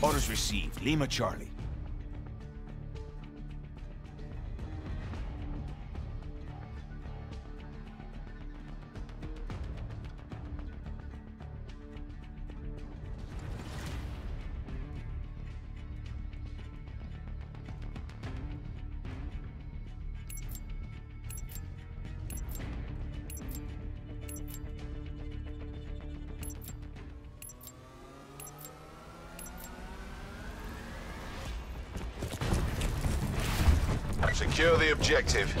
Orders received. Lima Charlie. Secure the objective.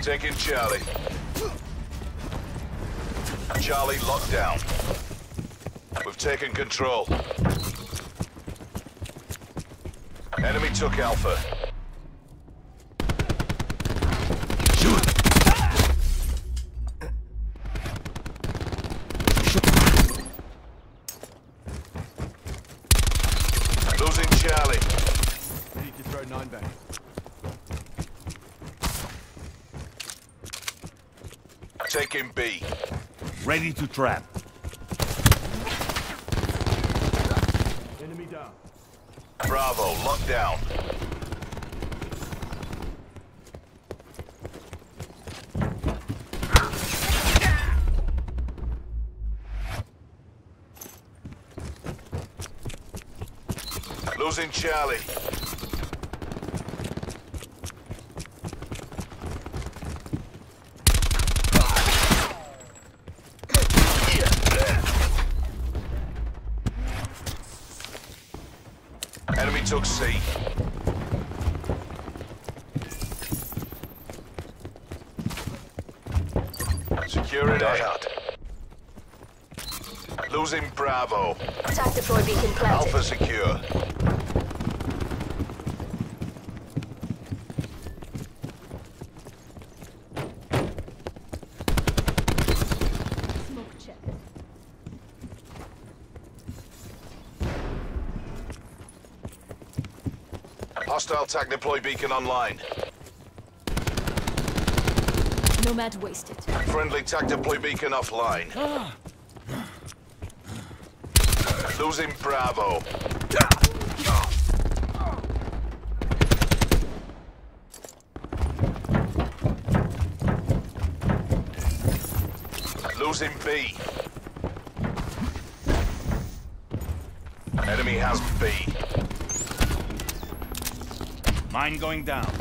Taking Charlie. Charlie locked down. We've taken control. Enemy took Alpha. Losing Charlie. Ready to throw nine back. Taking B. Ready to trap. Enemy down. Bravo, locked down. Losing Charlie. Enemy took C. Securing A. Losing Bravo. Attack deploy beacon planted. Alpha secure. Hostile TAC deploy beacon online. Nomad wasted. Friendly TAC deploy beacon offline. Losing Bravo. Losing B. Enemy has B. Mine going down.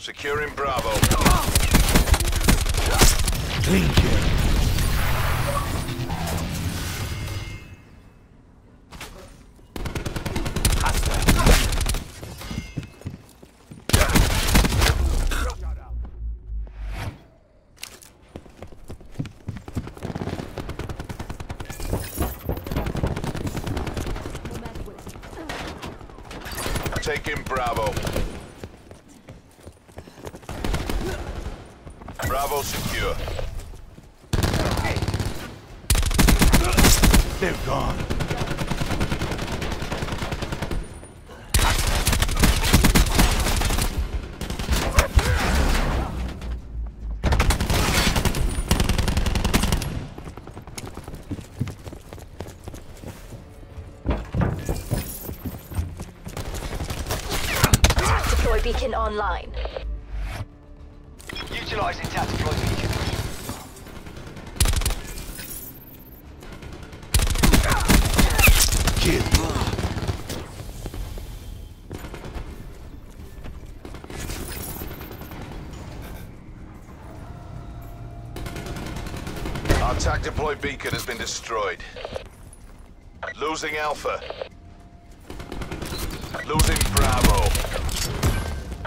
Securing Bravo. Clean kill. Taking Bravo. Bravo secure. They're gone. Online. Utilizing tactical beacon. Kill. Our TAC deploy beacon has been destroyed. Losing Alpha. Losing Bravo.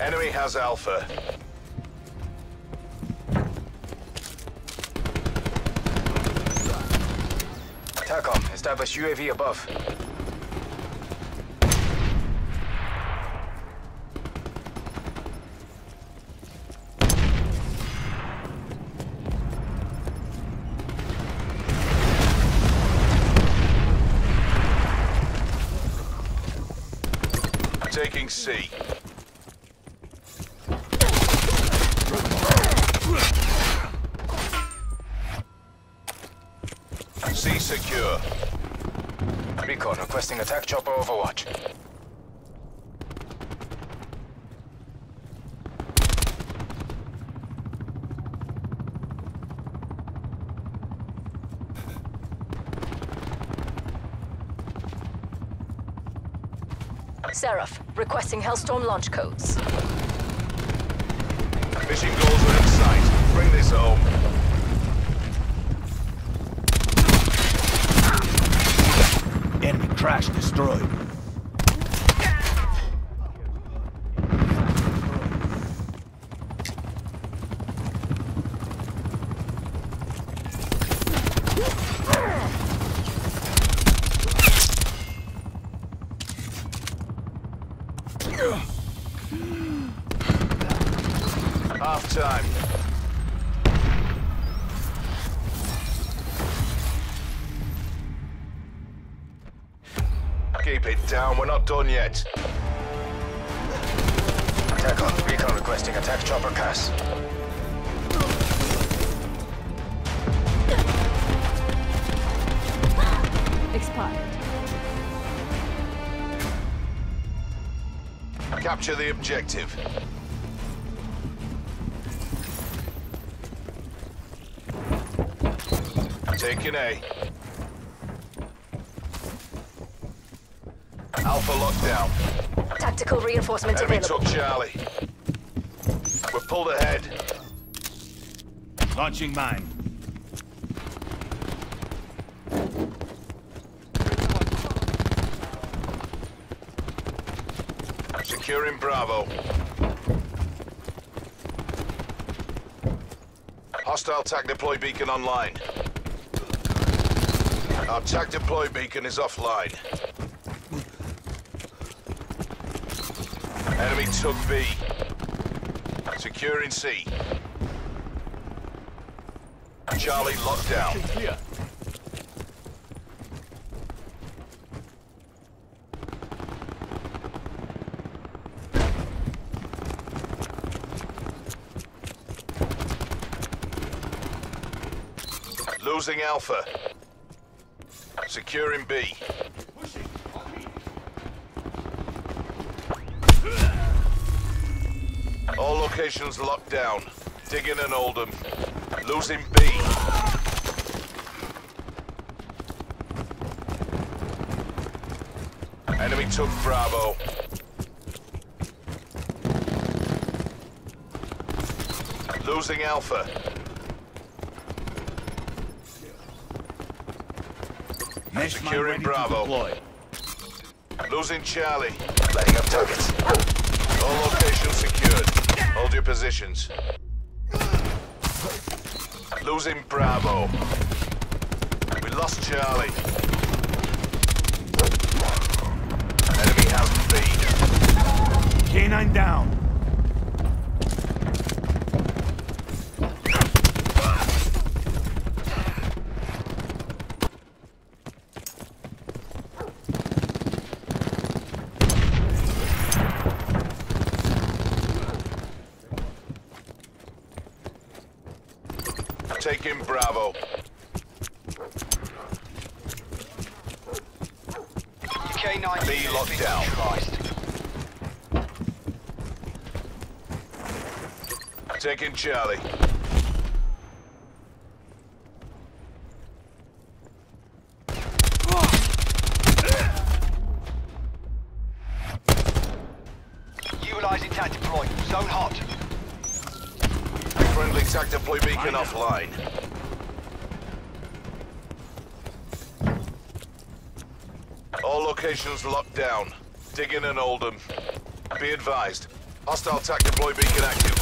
Enemy has Alpha. TACOM, establish UAV above. Taking C. Recon requesting attack chopper overwatch. Seraph, requesting Hellstorm launch codes. Mission goals are in sight. Bring this home. Crash destroyed. Half time. Down, we're not done yet. TACOM, recon requesting attack chopper CAS. Expired. Capture the objective. Taking A. Alpha lockdown. Tactical reinforcement Enemy available. took Charlie. We're pulled ahead. Launching mine. Securing Bravo. Hostile TAC deploy beacon online. Our TAC deploy beacon is offline. Enemy took B. Securing C. Charlie locked down. Clear. Losing Alpha. Securing B. All locations locked down. Digging and Oldham. Losing B. Enemy took Bravo. Losing Alpha. Mesh Securing Bravo. Losing Charlie. Lighting up targets. All locations secured. Hold your positions. Losing Bravo. We lost Charlie. Enemy has B. K9 down. Taking Bravo. K9 B locked down. Taking Charlie. Utilizing TAC deploy. Zone hot. Friendly TAC deploy beacon offline. All locations locked down. Digging and Oldham. Be advised. Hostile TAC deploy beacon active.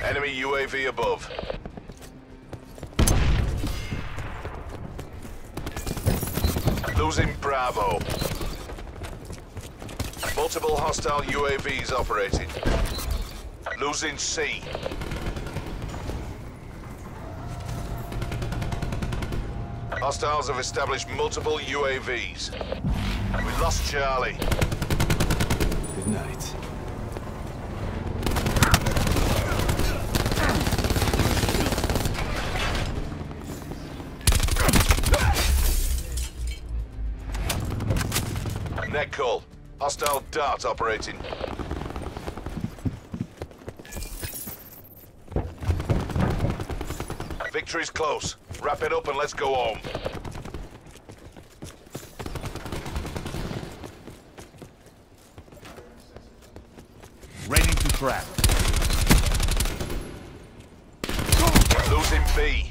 Enemy UAV above. Losing Bravo. Multiple hostile UAVs operating. Losing C. Hostiles have established multiple UAVs. We lost Charlie. Good night. Hostile dart operating. Victory's close. Wrap it up and let's go home. Ready to crack. Losing B.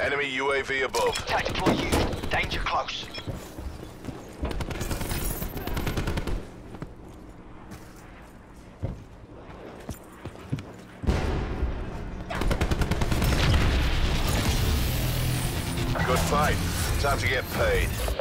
Enemy UAV above. Attack deploy you. Danger close. Get paid.